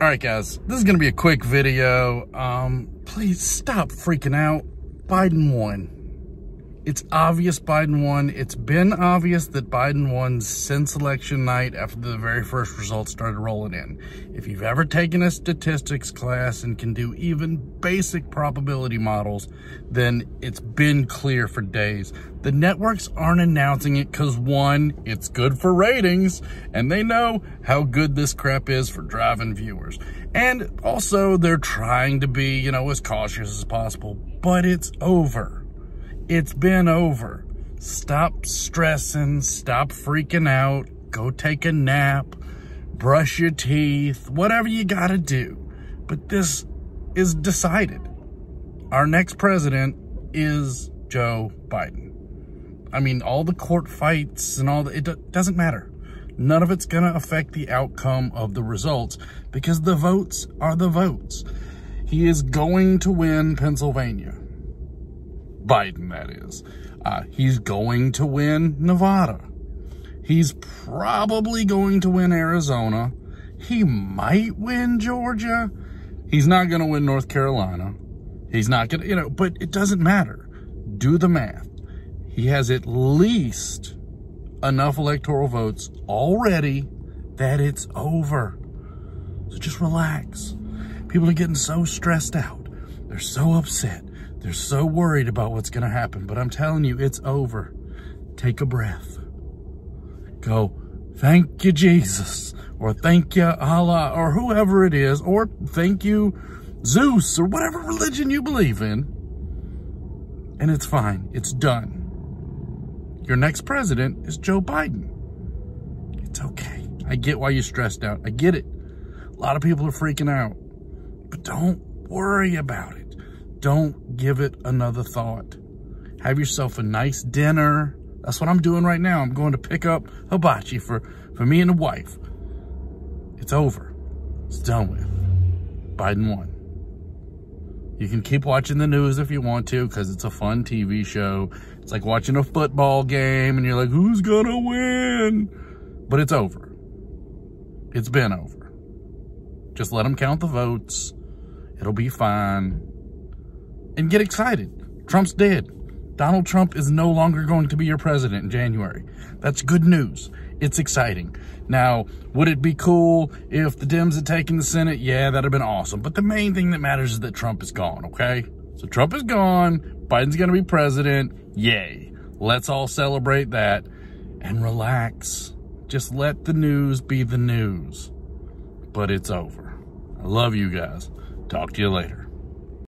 All right, guys, this is going to be a quick video. Um, please stop freaking out. Biden won. It's obvious Biden won. It's been obvious that Biden won since election night after the very first results started rolling in. If you've ever taken a statistics class and can do even basic probability models, then it's been clear for days. The networks aren't announcing it because one, it's good for ratings, and they know how good this crap is for driving viewers. And also they're trying to be, you know, as cautious as possible, but it's over. It's been over. Stop stressing. Stop freaking out. Go take a nap. Brush your teeth. Whatever you got to do. But this is decided. Our next president is Joe Biden. I mean, all the court fights and all that, it doesn't matter. None of it's going to affect the outcome of the results because the votes are the votes. He is going to win Pennsylvania. Biden, that is. Uh, he's going to win Nevada. He's probably going to win Arizona. He might win Georgia. He's not going to win North Carolina. He's not going to, you know, but it doesn't matter. Do the math. He has at least enough electoral votes already that it's over. So just relax. People are getting so stressed out. They're so upset. They're so worried about what's going to happen, but I'm telling you, it's over. Take a breath. Go, thank you, Jesus, or thank you, Allah, or whoever it is, or thank you, Zeus, or whatever religion you believe in. And it's fine. It's done. Your next president is Joe Biden. It's okay. I get why you're stressed out. I get it. A lot of people are freaking out. But don't worry about it. Don't give it another thought. Have yourself a nice dinner. That's what I'm doing right now. I'm going to pick up hibachi for, for me and the wife. It's over. It's done with. Biden won. You can keep watching the news if you want to because it's a fun TV show. It's like watching a football game and you're like, who's going to win? But it's over. It's been over. Just let them count the votes. It'll be fine and get excited. Trump's dead. Donald Trump is no longer going to be your president in January. That's good news. It's exciting. Now, would it be cool if the Dems had taken the Senate? Yeah, that'd have been awesome. But the main thing that matters is that Trump is gone, okay? So Trump is gone. Biden's going to be president. Yay. Let's all celebrate that and relax. Just let the news be the news. But it's over. I love you guys. Talk to you later.